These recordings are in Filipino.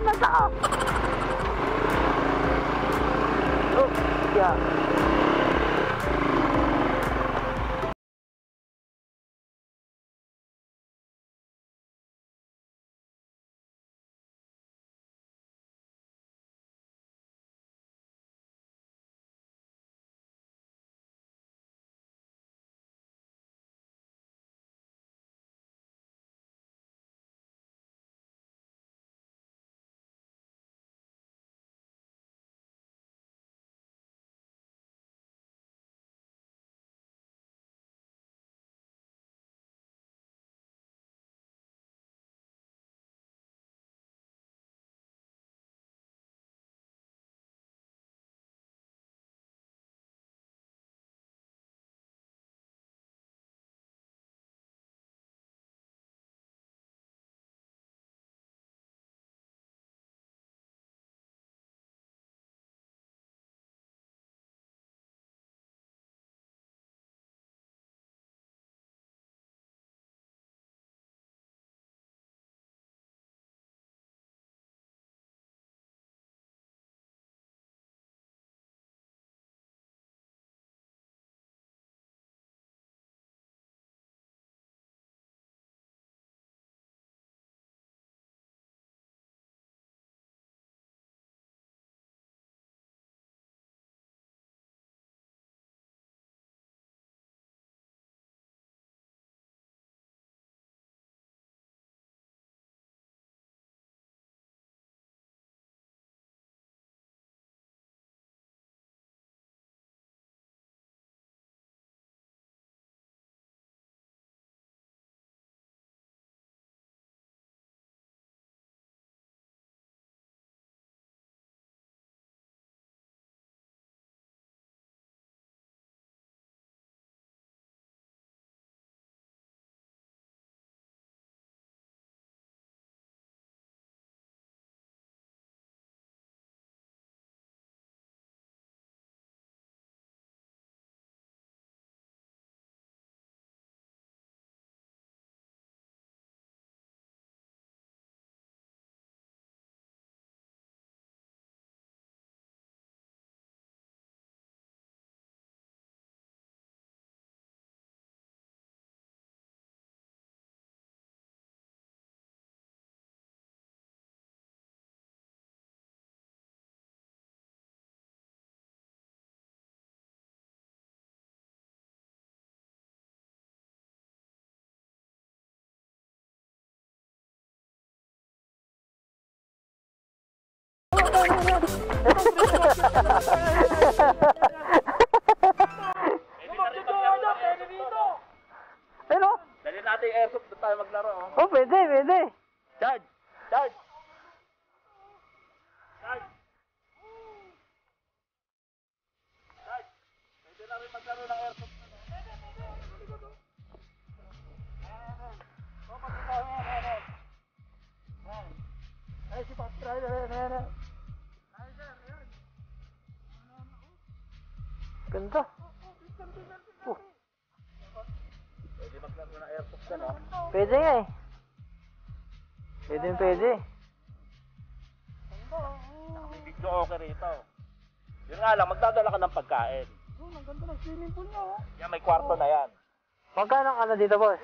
Na? Oh, yeah. Pero, Dali natin yung airsoft doon tayo maglaro. Oh. oh, pwede, pwede. Charge! Charge! Charge! Charge! Pwede na rin maglaro ng airsoft. Ganda. Oh, Pwede maglaro ng airsoft yan, oh. pwede nga eh. Pwede, pwede. May video okay rito. Yun nga lang, magdadala ka ng pagkain. Ang ganda ng swimming pool niya, oh. Yan, may kwarto na yan. Magkano ka na dito, boss?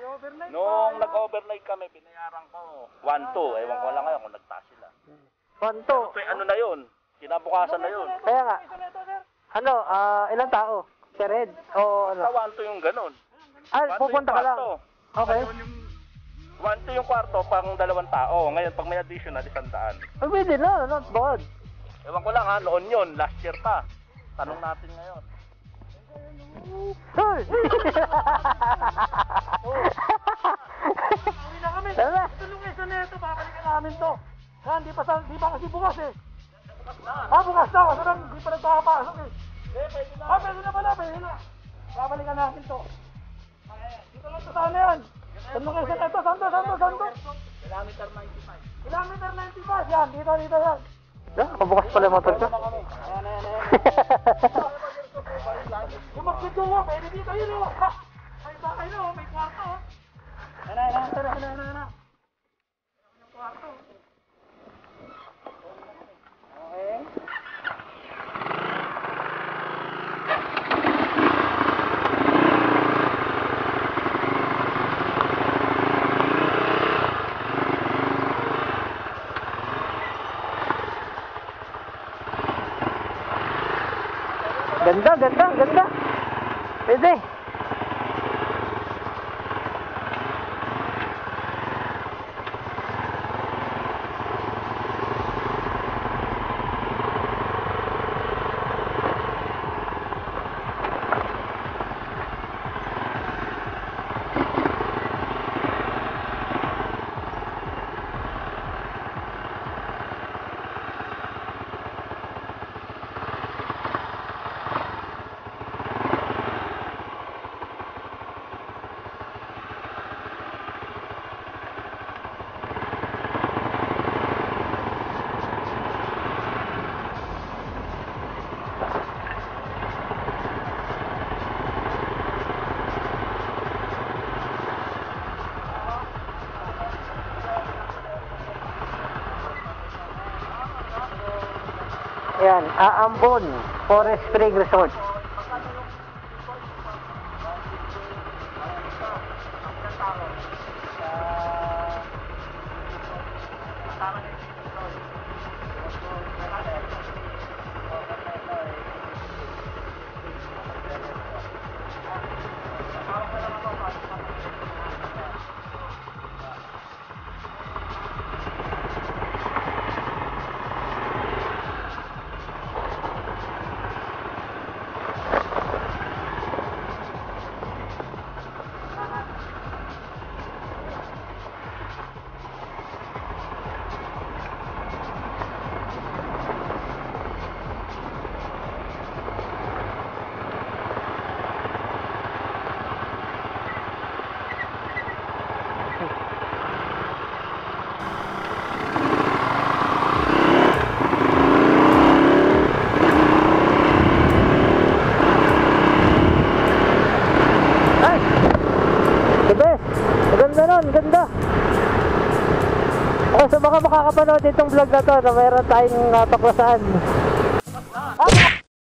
Nung nag-overnight kami, binayaran ko 1-2. Ewan ko lang ngayon kung nagtaas sila. Panto. So, ano na yun? Kinabukasan na yun. Kaya nga. Ano, ah, ilang tao? Per head? O Sa ano? 1-2 yung ganun. Ah, 1-2 pupunta yung ka lang. kwarto. Okay. 1-2 yung kwarto pang dalawang tao. Ngayon, pag may additional, isang daan. Oh, pwede na, not bad. Ewan ko lang ha, noon yun, last year pa. Tanong natin ngayon. Hoy! Uwi na kami. Tara. Tulong isa na ito, babalikan namin to. Ha, di pa, sa, di pa kasi bukas eh. Babalikan namin to. Dito lang sa sana yan. Tulong isa na ito, santo, santo, santo. Kilometer 95. Kilometer 95 yan, dito, dito yan. Ah, kabukas pala yung motor ko. Ayan, ayan, ayan. Yung mag-video mo, pwede dito yun oh. May bahay na oh, may kwarto oh. Ayan, ayan, ayan, ayan, ayan, ayan. Yung kwarto. Ganda, ganda, ganda. Pwede. Ayan, Aambon Forest Spring Resort. Ganda! Okay, so baka makakapanood itong vlog na to na mayroon tayong paklasan. Ah,